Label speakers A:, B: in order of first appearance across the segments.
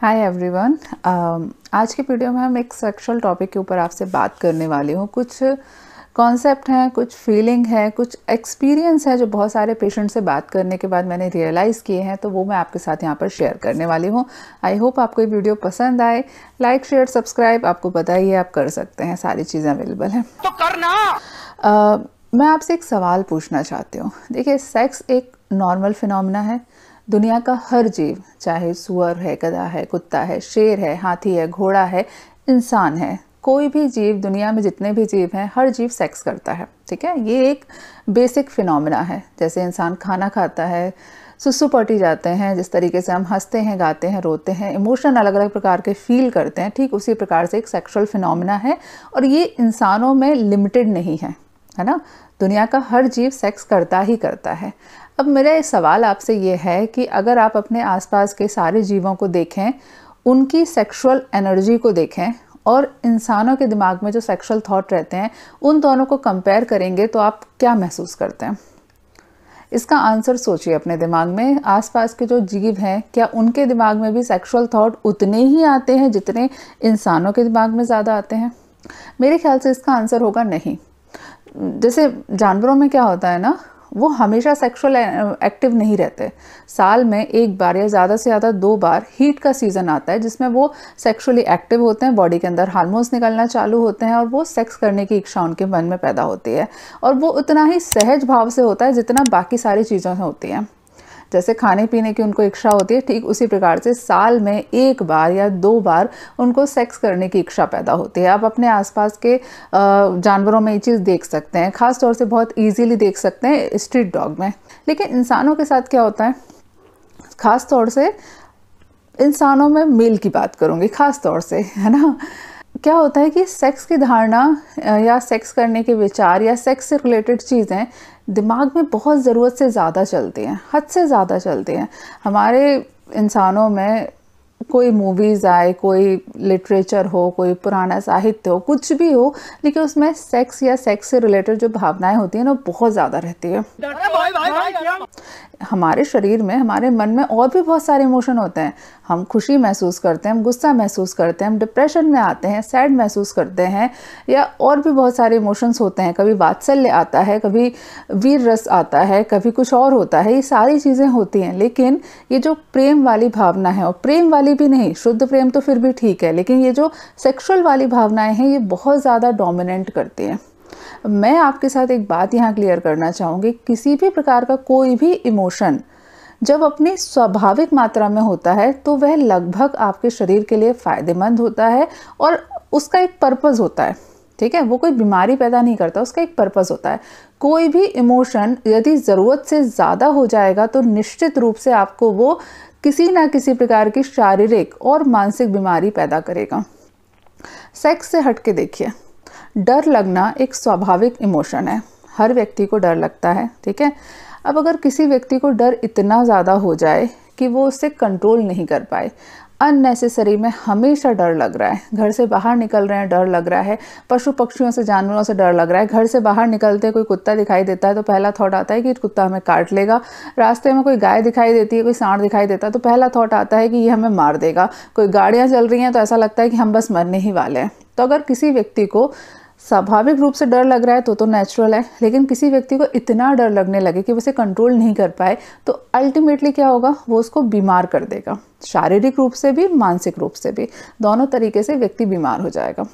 A: Hi everyone आज के video में हम एक सेक्सुअल टॉपिक के ऊपर आपसे बात करने वाली हूँ। कुछ कॉन्सेप्ट हैं कुछ फीलिंग है कुछ एक्सपीरियंस है जो बहुत सारे पेशेंट से बात करने के बाद मैंने रियलाइज़ किए हैं तो वो मैं आपके साथ यहाँ पर शेयर करने वाली हूँ। आई होप आपको ये वीडियो पसंद आए। लाइक शेयर सब्सक्राइब आपको पता ही है आप कर सकते हैं सारी चीज़ें अवेलेबल हैं। तो करना! Uh, मैं आपसे एक सवाल पूछना चाहती हूँ। देखिए सेक्स एक नॉर्मल फिनोमिना है। दुनिया का हर जीव, चाहे सुअर है, गधा है, कुत्ता है, शेर है, हाथी है, घोड़ा है, इंसान है। कोई भी जीव दुनिया में जितने भी जीव हैं, हर जीव सेक्स करता है, ठीक है? ये एक बेसिक फिनोमिना है। जैसे इंसान खाना खाता है, सुसु पटी जाते हैं, जिस तरीके से हम हँसते हैं, गाते हैं, रोते हैं इमोशन अलग अलग प्रकार के फील करते हैं, ठीक उसी प्रकार से एक सेक्सुअल फिनोमिना है। और ये इंसानों में लिमिटेड नहीं है है ना? दुनिया का हर जीव सेक्स करता ही करता है। अब मेरा सवाल आपसे ये है कि अगर आप अपने आसपास के सारे जीवों को देखें, उनकी सेक्सुअल एनर्जी को देखें, और इंसानों के दिमाग में जो सेक्सुअल थॉट रहते हैं, उन दोनों को कंपेयर करेंगे तो आप क्या महसूस करते हैं? इसका आंसर सोचिए अपने दिमाग में। आसपास के जो जीव हैं, क्या उनके दिमाग में भी सेक्सुअल थॉट उतने ही आते हैं जितने इंसानों के दिमाग में ज़्यादा आते हैं? मेरे ख्याल से इसका आंसर होगा नहीं। जैसे जानवरों में क्या होता है ना, वो हमेशा सेक्सुअल एक्टिव नहीं रहते। साल में एक बार या ज़्यादा से ज़्यादा दो बार हीट का सीज़न आता है, जिसमें वो सेक्सुअली एक्टिव होते हैं बॉडी के अंदर हार्मोन्स निकलना चालू होते हैं और वो सेक्स करने की इच्छा उनके मन में पैदा होती है। और वो उतना ही सहज भाव से होता है जितना बाकी सारी चीज़ों से होती हैं। जैसे खाने पीने की उनको इच्छा होती है, ठीक उसी प्रकार से साल में एक बार या दो बार उनको सेक्स करने की इच्छा पैदा होती है। आप अपने आसपास के जानवरों में ये चीज़ देख सकते हैं, ख़ास तौर से बहुत ईजीली देख सकते हैं स्ट्रीट डॉग में। लेकिन इंसानों के साथ क्या होता है? ख़ास तौर से इंसानों में मेल की बात करूँगी, ख़ास तौर से, है ना? क्या होता है कि सेक्स की धारणा या सेक्स करने के विचार, या सेक्स से रिलेटेड चीज़ें दिमाग में बहुत ज़रूरत से ज़्यादा चलती हैं, हद से ज़्यादा चलती हैं। हमारे इंसानों में कोई मूवीज़ आए कोई लिटरेचर हो कोई पुराना साहित्य हो कुछ भी हो लेकिन उसमें सेक्स या सेक्स से रिलेटेड जो भावनाएँ होती हैं ना बहुत ज़्यादा रहती है। हमारे शरीर में हमारे मन में और भी बहुत सारे इमोशन होते हैं। हम खुशी महसूस करते हैं हम गुस्सा महसूस करते हैं हम डिप्रेशन में आते हैं सैड महसूस करते हैं या और भी बहुत सारे इमोशंस होते हैं। कभी वात्सल्य आता है कभी वीर रस आता है कभी कुछ और होता है ये सारी चीज़ें होती हैं। लेकिन ये जो प्रेम वाली भावना है और प्रेम वाली भी नहीं, शुद्ध प्रेम तो फिर भी ठीक है, लेकिन ये जो सेक्शुअल वाली भावनाएँ हैं, ये बहुत ज़्यादा डोमिनेंट करती हैं। मैं आपके साथ एक बात यहाँ क्लियर करना चाहूँगी, किसी भी प्रकार का कोई भी इमोशन जब अपनी स्वाभाविक मात्रा में होता है तो वह लगभग आपके शरीर के लिए फ़ायदेमंद होता है और उसका एक पर्पज़ होता है, ठीक है? वो कोई बीमारी पैदा नहीं करता, उसका एक पर्पज़ होता है। कोई भी इमोशन यदि ज़रूरत से ज़्यादा हो जाएगा तो निश्चित रूप से आपको वो किसी ना किसी प्रकार की शारीरिक और मानसिक बीमारी पैदा करेगा। सेक्स से हटके देखिए। डर लगना एक स्वाभाविक इमोशन है। हर व्यक्ति को डर लगता है, ठीक है? अब अगर किसी व्यक्ति को डर इतना ज़्यादा हो जाए कि वो उससे कंट्रोल नहीं कर पाए अननेसेसरी में हमेशा डर लग रहा है। घर से बाहर निकल रहे हैं, डर लग रहा है। पशु पक्षियों से, जानवरों से डर लग रहा है। घर से बाहर निकलते कोई कुत्ता दिखाई देता है तो पहला थॉट आता है कि कुत्ता हमें काट लेगा। रास्ते में कोई गाय दिखाई देती है, कोई सांड दिखाई देता है तो पहला थॉट आता है कि ये हमें मार देगा। कोई गाड़ियाँ चल रही हैं तो ऐसा लगता है कि हम बस मरने ही वाले हैं। तो अगर किसी व्यक्ति को स्वाभाविक रूप से डर लग रहा है तो तो नेचुरल है, लेकिन किसी व्यक्ति को इतना डर लगने लगे कि उसे कंट्रोल नहीं कर पाए तो अल्टीमेटली क्या होगा? वो उसको बीमार कर देगा। शारीरिक रूप से भी, मानसिक रूप से भी। दोनों तरीके से व्यक्ति बीमार हो जाएगा।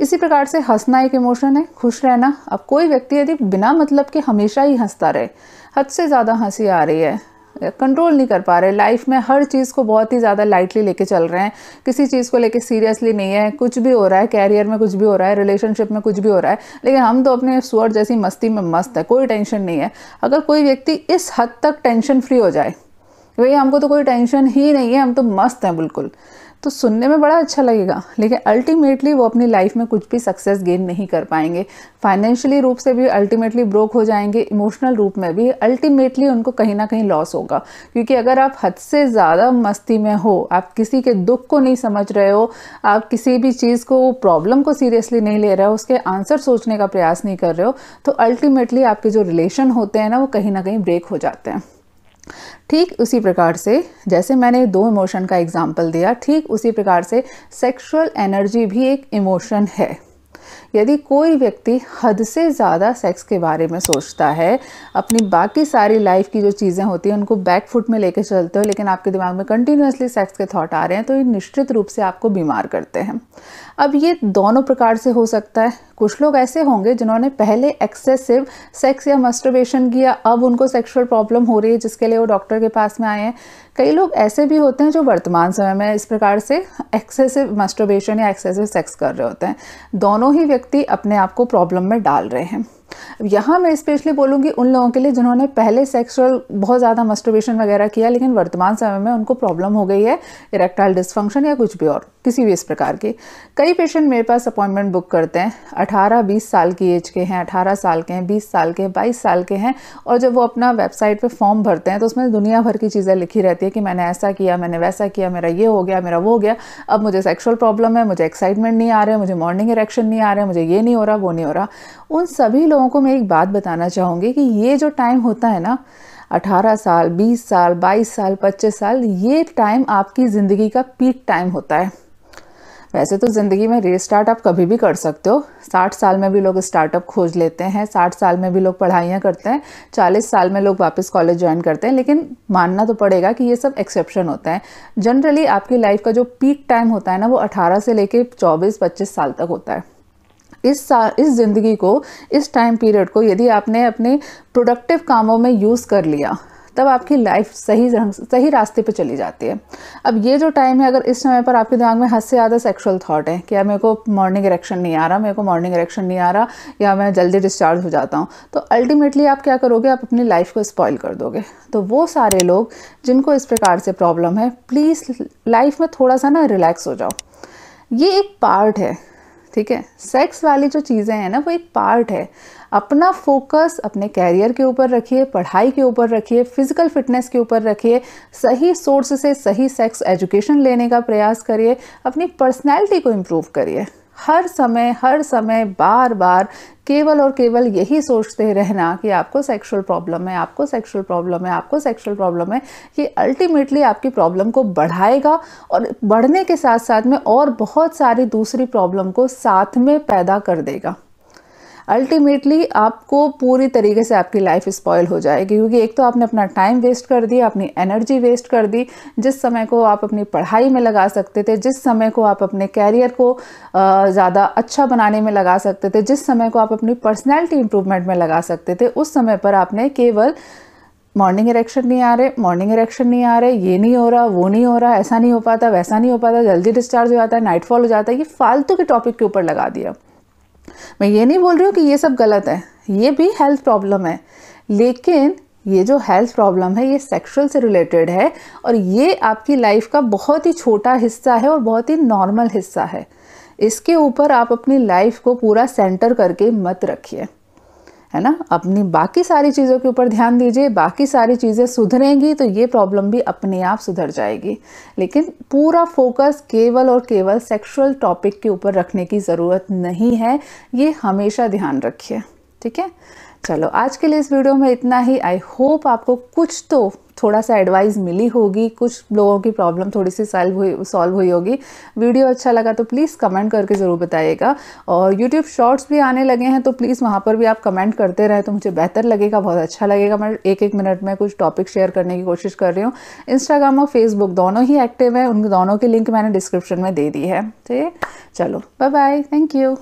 A: इसी प्रकार से हंसना एक इमोशन है, खुश रहना। अब कोई व्यक्ति यदि बिना मतलब के हमेशा ही हंसता रहे, हद से ज़्यादा हँसी आ रही है। कंट्रोल नहीं कर पा रहे। लाइफ में हर चीज़ को बहुत ही ज़्यादा लाइटली लेके चल रहे हैं। किसी चीज़ को लेके सीरियसली नहीं है। कुछ भी हो रहा है कैरियर में कुछ भी हो रहा है रिलेशनशिप में कुछ भी हो रहा है, लेकिन हम तो अपने स्वर जैसी मस्ती में मस्त है, कोई टेंशन नहीं है। अगर कोई व्यक्ति इस हद तक टेंशन फ्री हो जाए भाई हमको तो कोई टेंशन ही नहीं है, हम तो मस्त हैं बिल्कुल। तो सुनने में बड़ा अच्छा लगेगा, लेकिन अल्टीमेटली वो अपनी लाइफ में कुछ भी सक्सेस गेन नहीं कर पाएँगे। फाइनेंशियली रूप से भी अल्टीमेटली ब्रोक हो जाएँगे इमोशनल रूप में भी अल्टीमेटली उनको कहीं ना कहीं लॉस होगा। क्योंकि अगर आप हद से ज़्यादा मस्ती में हो, आप किसी के दुख को नहीं समझ रहे हो, आप किसी भी चीज़ को प्रॉब्लम को सीरियसली नहीं ले रहे हो, उसके आंसर सोचने का प्रयास नहीं कर रहे हो तो अल्टीमेटली आपके जो रिलेशन होते हैं ना, वो कहीं ना कहीं ब्रेक हो जाते हैं। ठीक उसी प्रकार से, जैसे मैंने दो इमोशन का एग्ज़ाम्पल दिया, ठीक उसी प्रकार से सेक्सुअल एनर्जी भी एक इमोशन है। यदि कोई व्यक्ति हद से ज़्यादा सेक्स के बारे में सोचता है, अपनी बाकी सारी लाइफ की जो चीज़ें होती हैं, उनको बैक फुट में लेके चलते हो, लेकिन आपके दिमाग में कंटिन्यूसली सेक्स के थॉट आ रहे हैं तो ये निश्चित रूप से आपको बीमार करते हैं। अब ये दोनों प्रकार से हो सकता है। कुछ लोग ऐसे होंगे जिन्होंने पहले एक्सेसिव सेक्स या मस्टरबेशन किया, अब उनको सेक्सुअल प्रॉब्लम हो रही है, जिसके लिए वो डॉक्टर के पास में आए हैं। कई लोग ऐसे भी होते हैं जो वर्तमान समय में इस प्रकार से एक्सेसिव मस्टरबेशन या एक्सेसिव सेक्स कर रहे होते हैं। दोनों ही व्यक्ति अपने आप को प्रॉब्लम में डाल रहे हैं। यहाँ मैं स्पेशली बोलूँगी उन लोगों के लिए जिन्होंने पहले सेक्सुअल बहुत ज़्यादा मस्टरबेशन वगैरह किया, लेकिन वर्तमान समय में उनको प्रॉब्लम हो गई है इरेक्टाइल डिसफंक्शन या कुछ भी और, किसी भी इस प्रकार की। कई पेशेंट मेरे पास अपॉइंटमेंट बुक करते हैं। 18-20 साल की एज के हैं 18 साल के हैं 20 साल के हैं 22 साल के हैं, और जब वो अपना वेबसाइट पे फॉर्म भरते हैं तो उसमें दुनिया भर की चीज़ें लिखी रहती है कि मैंने ऐसा किया, मैंने वैसा किया, मेरा ये हो गया, मेरा वो हो गया। अब मुझे सेक्शुअल प्रॉब्लम है, मुझे एक्साइटमेंट नहीं आ रहा है, मुझे मॉर्निंग इरेक्शन नहीं आ रहा है, मुझे ये नहीं हो रहा, वो नहीं हो रहा। उन सभी लोगों को मैं एक बात बताना चाहूँगी कि ये जो टाइम होता है ना 18 साल 20 साल 22 साल 25 साल, ये टाइम आपकी ज़िंदगी का पीक टाइम होता है। वैसे तो ज़िंदगी में रीस्टार्ट आप कभी भी कर सकते हो। 60 साल में भी लोग स्टार्टअप खोज लेते हैं 60 साल में भी लोग पढ़ाइयाँ करते हैं 40 साल में लोग वापस कॉलेज ज्वाइन करते हैं, लेकिन मानना तो पड़ेगा कि ये सब एक्सेप्शन होता है। जनरली आपकी लाइफ का जो पीक टाइम होता है ना, वो 18 से लेके 24-25 साल तक होता है। इस इस ज़िंदगी को, इस टाइम पीरियड को यदि आपने अपने प्रोडक्टिव कामों में यूज़ कर लिया, तब आपकी लाइफ सही सही रास्ते पे चली जाती है। अब ये जो टाइम है, अगर इस समय पर आपके दिमाग में हद से ज़्यादा सेक्सुअल थॉट है कि मेरे को मॉर्निंग इरेक्शन नहीं आ रहा, मेरे को मॉर्निंग इरेक्शन नहीं आ रहा, या मैं जल्दी डिस्चार्ज हो जाता हूँ तो अल्टीमेटली आप क्या करोगे? आप अपनी लाइफ को स्पॉइल कर दोगे। तो वो सारे लोग जिनको इस प्रकार से प्रॉब्लम है प्लीज़ लाइफ में थोड़ा सा ना रिलैक्स हो जाओ। ये एक पार्ट है। ठीक है? सेक्स वाली जो चीज़ें हैं ना, वो एक पार्ट है। अपना फोकस अपने कैरियर के ऊपर रखिए, पढ़ाई के ऊपर रखिए फ़िज़िकल फिटनेस के ऊपर रखिए, सही सोर्स से सही सेक्स एजुकेशन लेने का प्रयास करिए, अपनी पर्सनैलिटी को इम्प्रूव करिए। हर समय हर समय बार बार केवल और केवल यही सोचते रहना कि आपको सेक्सुअल प्रॉब्लम है, आपको सेक्सुअल प्रॉब्लम है, आपको सेक्सुअल प्रॉब्लम है, ये अल्टीमेटली आपकी प्रॉब्लम को बढ़ाएगा और बढ़ने के साथ साथ में और बहुत सारी दूसरी प्रॉब्लम को साथ में पैदा कर देगा। अल्टीमेटली आपको पूरी तरीके से आपकी लाइफ स्पॉयल हो जाएगी, क्योंकि एक तो आपने अपना टाइम वेस्ट कर दिया, अपनी एनर्जी वेस्ट कर दी, जिस समय को आप अपनी पढ़ाई में लगा सकते थे, जिस समय को आप अपने कैरियर को ज़्यादा अच्छा बनाने में लगा सकते थे, जिस समय को आप अपनी पर्सनैलिटी इंप्रूवमेंट में लगा सकते थे, उस समय पर आपने केवल मॉर्निंग इरेक्शन नहीं आ रहे मॉर्निंग इरेक्शन नहीं आ रहे, ये नहीं हो रहा, वो नहीं हो रहा, ऐसा नहीं हो पाता, वैसा नहीं हो पाता, जल्दी डिस्चार्ज हो जाता है नाइटफॉल हो जाता है, ये फालतू के टॉपिक के ऊपर लगा दिया। मैं ये नहीं बोल रही हूँ कि ये सब गलत है। ये भी हेल्थ प्रॉब्लम है। लेकिन ये जो हेल्थ प्रॉब्लम है, ये सेक्सुअल से रिलेटेड है और ये आपकी लाइफ का बहुत ही छोटा हिस्सा है और बहुत ही नॉर्मल हिस्सा है। इसके ऊपर आप अपनी लाइफ को पूरा सेंटर करके मत रखिए। है ना? अपनी बाकी सारी चीज़ों के ऊपर ध्यान दीजिए, बाकी सारी चीज़ें सुधरेंगी तो ये प्रॉब्लम भी अपने आप सुधर जाएगी। लेकिन पूरा फोकस केवल और केवल सेक्सुअल टॉपिक के ऊपर रखने की ज़रूरत नहीं है। ये हमेशा ध्यान रखिए। ठीक है? चलो, आज के लिए इस वीडियो में इतना ही। आई होप आपको कुछ तो थोड़ा सा एडवाइस मिली होगी, कुछ लोगों की प्रॉब्लम थोड़ी सी सॉल्व हुई सॉल्व हुई होगी। वीडियो अच्छा लगा तो प्लीज़ कमेंट करके ज़रूर बताइएगा। और यूट्यूब शॉर्ट्स भी आने लगे हैं तो प्लीज़ वहाँ पर भी आप कमेंट करते रहें तो मुझे बेहतर लगेगा, बहुत अच्छा लगेगा। मैं एक एक मिनट में कुछ टॉपिक शेयर करने की कोशिश कर रही हूँ। इंस्टाग्राम और फेसबुक दोनों ही एक्टिव हैं, उन दोनों की लिंक मैंने डिस्क्रिप्शन में दे दी है। ठीक? चलो बाय बाय थैंक यू